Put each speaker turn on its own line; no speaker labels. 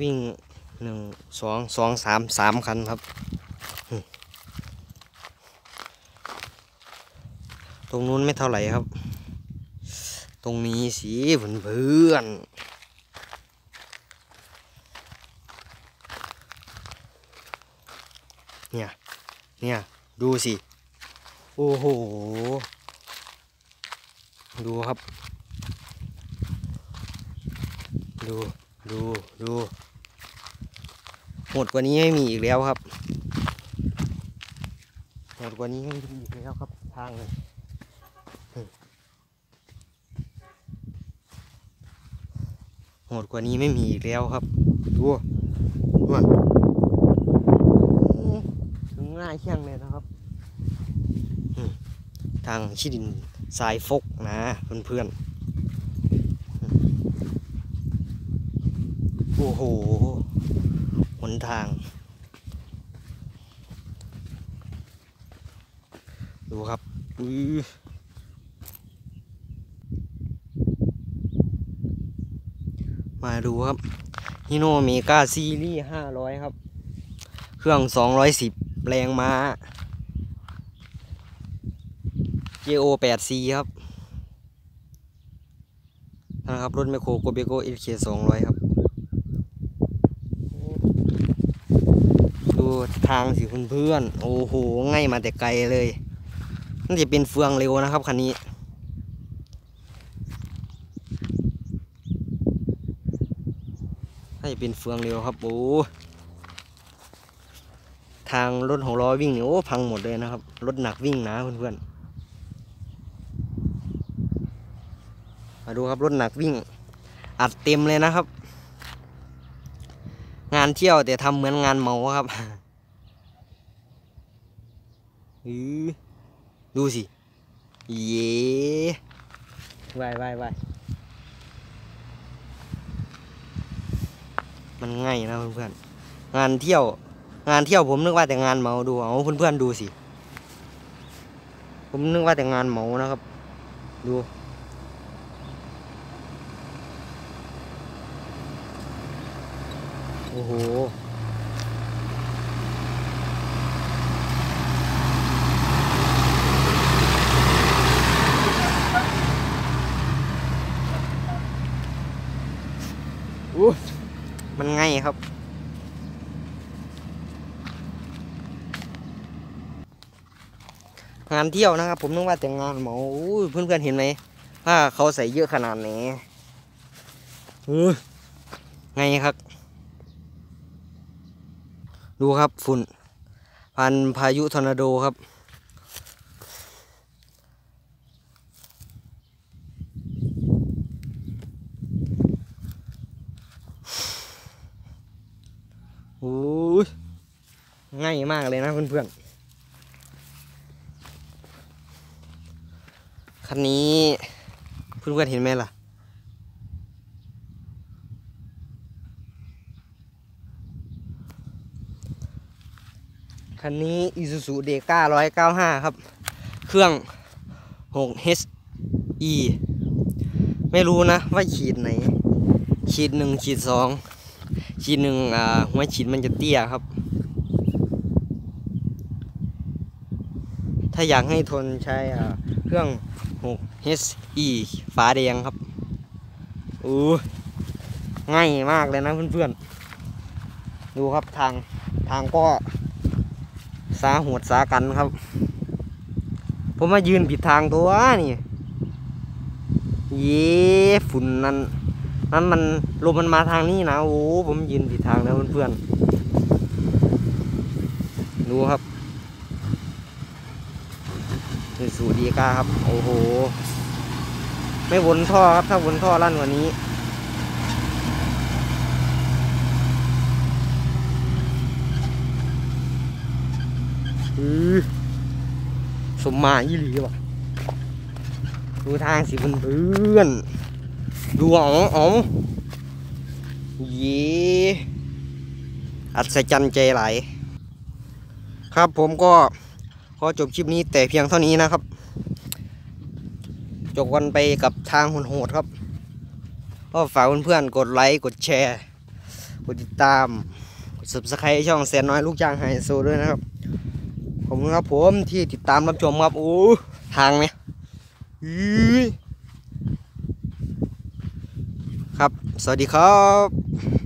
วิ่งหนึ่งสองสองสามสามคันครับ ตรงนู้นไม่เท่าไหร่ครับ ตรงนี้สิเพื่อนเพื่อนเนี่ย เนี่ย ดูสิ โอ้โห ดูครับ ดู ดู ดู หมดกว่านี้ไม่มีอีกแล้วครับหมดกว่านี้ไม่มีอีกแล้วครับทางเลยหมดกว่านี้ไม่มีอีกแล้วครับดูมาถึงง่ายเชียงเลยนะครับอืมทางชิดินทรายฟกนะเพื่อนๆโอ้โหห นทาง ดูครับอื้อมาดูครับฮิโนเมกาซีรีส์ห้าร้อยครับ เครื่องสองร้อยสิบแรงม้า JO 8 C ครับนะครับ รถแมคโครโกเบโก LK 200ครับ ทางสิเพื่อนๆโอ้โหง่ายมาแต่ไกลเลยน่าจะเป็นเฟืองเร็วนะครับคันนี้น่าจะเป็นเฟืองเร็วครับโอ้ทางรถของล้อวิ่งเนี่ยโอ้พังหมดเลยนะครับรถหนักวิ่งนะเพื่อนๆมาดูครับรถหนักวิ่งอัดเต็มเลยนะครับ งานเที่ยวแต่ทำเหมือนงานเมาครับอื้อดูสิ เย้วายวายวายมันง่ายนะเพื่อนๆ งานเที่ยว งานเที่ยวผมนึกว่าแต่งานเมาดู เอาเพื่อนๆดูสิ ผมนึกว่าแต่งานเมานะครับ ดู อ้โหอู้มันง่ายครับ งานเที่ยวนะครับ ผมนึกว่าแต่งงานเหมาอู้เพื่อนๆเห็นไหมว่าเขาใส่เยอะขนาดไหนอู้ไงครับ ดูครับฝุ่น พันพายุทอร์นาโดครับ โอ้ยง่ายมากเลยนะเพื่อนๆ คันนี้เพื่อนๆเห็นไหมล่ะ คันนี้ Isuzu d 9 195 ครับ เครื่อง 6 HE ไม่รู้นะว่าขีดไหน ขีดหนึ่งขีดสองขีดหนึ่งอ่าหัวขีดมันจะเตี้ยครับ ถ้าอยากให้ทนใช้อ่าเครื่อง 6 HE ฝาแดงครับอู้ง่ายมากเลยนะเพื่อนๆ ดูครับทางทางก็ สาหวดสากันครับ ผมมายืนผิดทางตัวนี่ เย้ฝุ่นนั้นนั้นมันลมมันมาทางนี้นะ โอ้ผมยืนผิดทางแล้วเพื่อนๆ ดูครับสูดีก้าครับ โอ้โห ไม่วนท่อครับ ถ้าวนท่อลั่นกว่านี้ สมมายี่หลีว่ะดูทางสิเพื่อนดูอ๋องอ๋องเย่อัศจรรย์ใจไหล ครับผมก็ขอจบคลิปนี้แต่เพียงเท่านี้นะครับ จบกันไปกับทางโหดๆครับ ก็ฝากเพื่อนๆกดไลค์ กดแชร์ กดติดตาม กด subscribe ช่องแสนน้อยลูกจ้างไฮโซด้วยนะครับ ขอบคุณครับผมที่ติดตามรับชมครับโอ้ทางเนี่ยครับ สวัสดีครับ